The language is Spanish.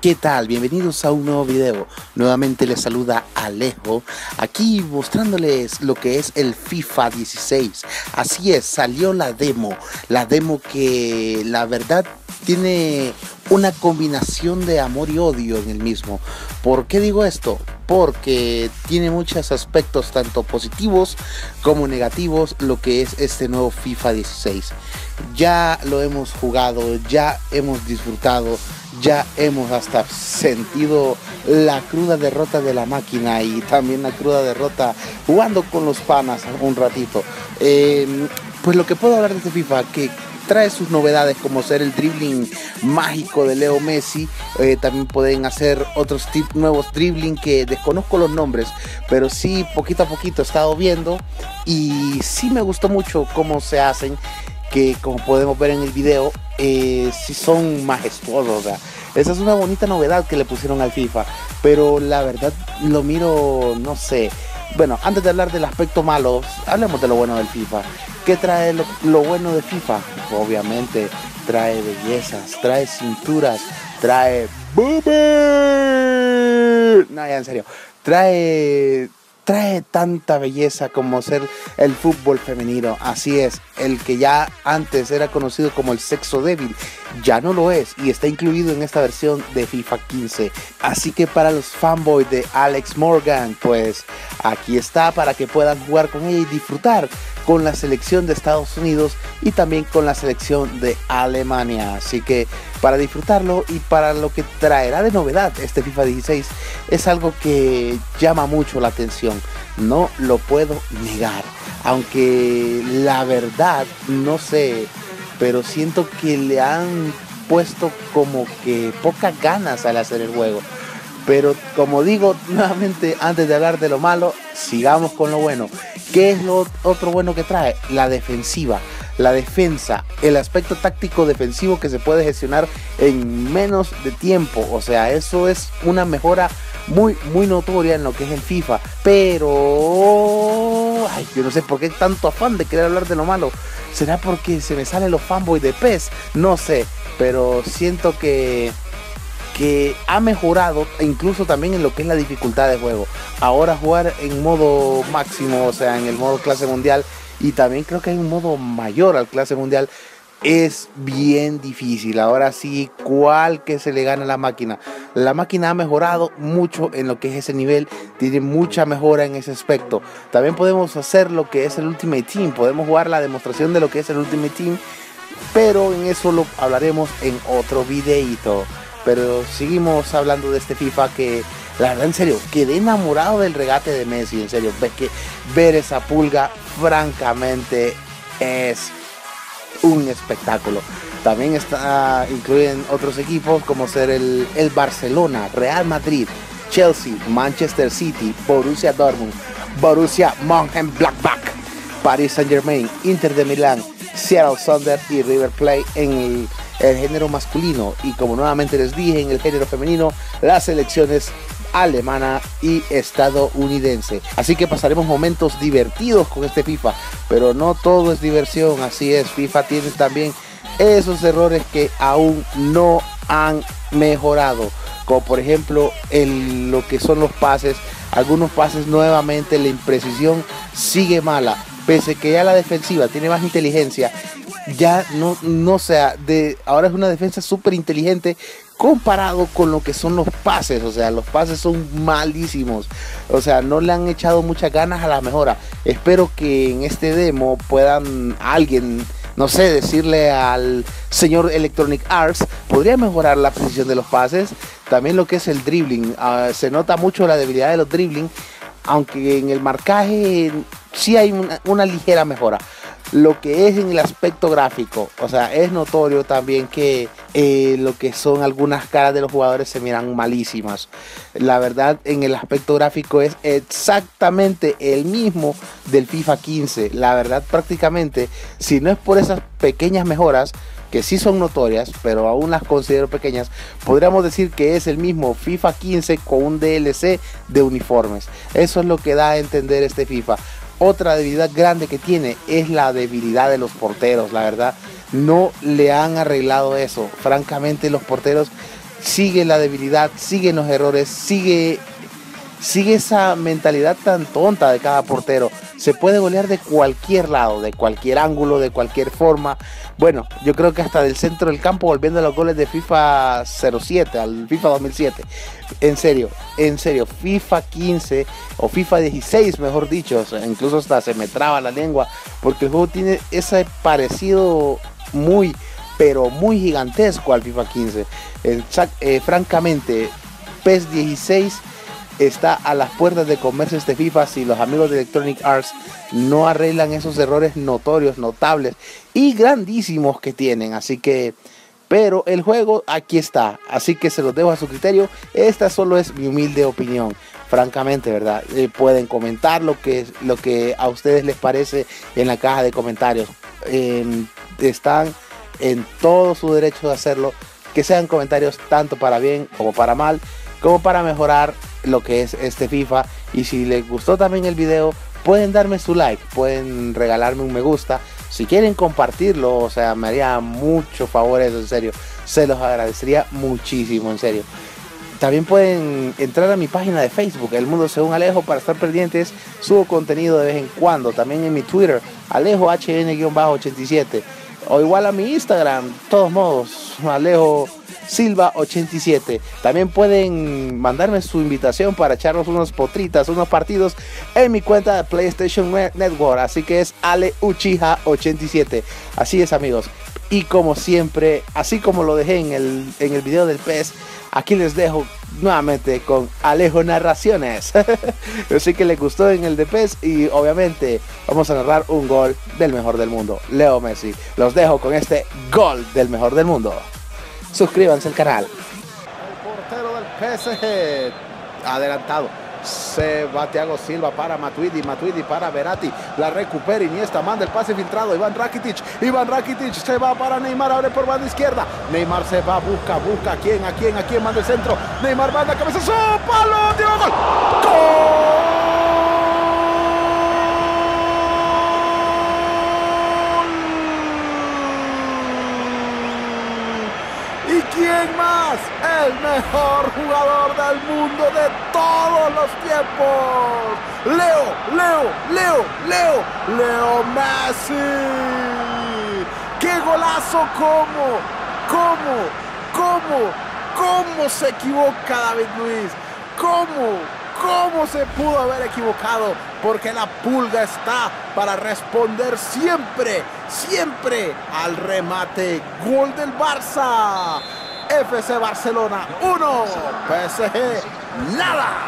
¿Qué tal? Bienvenidos a un nuevo video. Nuevamente les saluda Alejo, aquí mostrándoles lo que es el FIFA 16. Así es, salió la demo, la demo que la verdad tiene una combinación de amor y odio en el mismo. ¿Por qué digo esto? Porque tiene muchos aspectos tanto positivos como negativos lo que es este nuevo FIFA 16. Ya lo hemos jugado, ya hemos disfrutado, ya hemos hasta sentido la cruda derrota de la máquina y también la cruda derrota jugando con los panas un ratito. Eh, pues lo que puedo hablar de este FIFA, que trae sus novedades como ser el dribbling mágico de Leo Messi. Eh, también pueden hacer otros nuevos dribbling que desconozco los nombres, pero sí poquito a poquito he estado viendo y sí me gustó mucho cómo se hacen que como podemos ver en el video, eh, sí son majestuosos. esa es una bonita novedad que le pusieron al FIFA. Pero la verdad lo miro, no sé. Bueno, antes de hablar del aspecto malo, hablemos de lo bueno del FIFA. ¿Qué trae lo, bueno de FIFA? Obviamente trae bellezas, trae cinturas, trae... No, ya en serio. Trae trae tanta belleza como ser el fútbol femenino. Así es, el que ya antes era conocido como el sexo débil, ya no lo es y está incluido en esta versión de FIFA 15. Así que para los fanboys de Alex Morgan, pues aquí está para que puedan jugar con ella y disfrutar con la selección de Estados Unidos y también con la selección de Alemania. Así que para disfrutarlo y para lo que traerá de novedad este FIFA 16 es algo que llama mucho la atención. No lo puedo negar. Aunque la verdad, no sé, pero siento que le han puesto como que pocas ganas al hacer el juego. Pero como digo nuevamente, antes de hablar de lo malo, sigamos con lo bueno. ¿Qué es lo otro bueno que trae? La defensiva. La defensa, el aspecto táctico defensivo que se puede gestionar en menos de tiempo. O sea, eso es una mejora muy, muy notoria en lo que es el FIFA. Pero, ay, yo no sé por qué tanto afán de querer hablar de lo malo. ¿Será porque se me salen los fanboys de PES? No sé, pero siento que que ha mejorado incluso también en lo que es la dificultad de juego. Ahora jugar en modo máximo, o sea, en el modo clase mundial, y también creo que hay un modo mayor al clase mundial, es bien difícil. Ahora sí, ¿cuál que se le gana a la máquina? La máquina ha mejorado mucho en lo que es ese nivel, tiene mucha mejora en ese aspecto. También podemos hacer lo que es el Ultimate Team, podemos jugar la demostración de lo que es el Ultimate Team, pero en eso lo hablaremos en otro videito. Pero seguimos hablando de este FIFA que, la verdad, en serio, quedé enamorado del regate de Messi. En serio, ves que ver esa pulga, francamente, es un espectáculo. También está, incluyen otros equipos como ser el, el Barcelona, Real Madrid, Chelsea, Manchester City, Borussia Dortmund, Borussia Mönchengladbach, Paris Saint Germain, Inter de Milán, Seattle Thunder y River Plate en el el género masculino. Y como nuevamente les dije en el género femenino, las selecciones alemana y estadounidense. Así que pasaremos momentos divertidos con este FIFA, pero no todo es diversión, así es, FIFA tiene también esos errores que aún no han mejorado, como por ejemplo el, lo que son los pases, algunos pases nuevamente la imprecisión sigue mala, pese que ya la defensiva tiene más inteligencia ya no, no sea, de, ahora es una defensa súper inteligente comparado con lo que son los pases, o sea, los pases son malísimos, o sea, no le han echado muchas ganas a la mejora. Espero que en este demo puedan alguien, no sé, decirle al señor Electronic Arts, podría mejorar la precisión de los pases, también lo que es el dribbling, ah, se nota mucho la debilidad de los dribbling, aunque en el marcaje sí hay una ligera mejora lo que es en el aspecto gráfico. O sea, es notorio también que eh, lo que son algunas caras de los jugadores se miran malísimas. La verdad, en el aspecto gráfico es exactamente el mismo del FIFA 15. La verdad, prácticamente, si no es por esas pequeñas mejoras, que sí son notorias, pero aún las considero pequeñas, podríamos decir que es el mismo FIFA 15 con un DLC de uniformes. Eso es lo que da a entender este FIFA. Otra debilidad grande que tiene es la debilidad de los porteros, la verdad. No le han arreglado eso. Francamente, los porteros siguen la debilidad, siguen los errores, sigue, sigue esa mentalidad tan tonta de cada portero. Se puede golear de cualquier lado, de cualquier ángulo, de cualquier forma. Bueno, yo creo que hasta del centro del campo, volviendo a los goles de FIFA 07, al FIFA 2007. En serio, en serio, FIFA 15 o FIFA 16, mejor dicho, incluso hasta se me traba la lengua, porque el juego tiene ese parecido muy, pero muy gigantesco al FIFA 15. Eh, francamente, PES 16 está a las puertas de comerse este FIFA si los amigos de Electronic Arts no arreglan esos errores notorios, notables y grandísimos que tienen. Así que, pero el juego aquí está. Así que se los dejo a su criterio. Esta solo es mi humilde opinión. Francamente, ¿verdad? Eh, pueden comentar lo que, lo que a ustedes les parece en la caja de comentarios. están en todo su derecho de hacerlo. Que sean comentarios tanto para bien como para mal, como para mejorar lo que es este FIFA. Y si les gustó también el video, pueden darme su like, pueden regalarme un me gusta. Si quieren compartirlo, o sea, me haría mucho favor eso, en serio. Se los agradecería muchísimo, en serio. También pueden entrar a mi página de Facebook, El Mundo Según Alejo, para estar pendientes. Subo contenido de vez en cuando. También en mi Twitter, Alejo HN-87. O igual a mi Instagram, todos modos, Alejo Silva87. También pueden mandarme su invitación para echarnos unos potritas, unos partidos en mi cuenta de PlayStation Network. Así que es Ale 87 Así es, amigos. Y como siempre, así como lo dejé en el, en el video del PES, aquí les dejo nuevamente con Alejo Narraciones. así que les gustó en el de PES y obviamente vamos a narrar un gol del mejor del mundo, Leo Messi. Los dejo con este gol del mejor del mundo suscríbanse al canal. El portero del PSG adelantado. Se va Thiago Silva para Matuidi, Matuidi para Verati, la recupera Iniesta, manda el pase filtrado, Iván Rakitic, Iván Rakitic se va para Neymar, abre por banda izquierda, Neymar se va, busca, busca, ¿a quién, a quién, a quién, manda el centro, Neymar manda cabeza, su palo, ¡Gol! ¡Gol! ¿Quién más? El mejor jugador del mundo de todos los tiempos. Leo, Leo, Leo, Leo, Leo Messi. ¡Qué golazo! ¿Cómo? ¿Cómo? ¿Cómo? ¿Cómo se equivoca David Luis? ¿Cómo? ¿Cómo se pudo haber equivocado? Porque la pulga está para responder siempre, siempre al remate. Gol del Barça. FC Barcelona 1, PSG nada.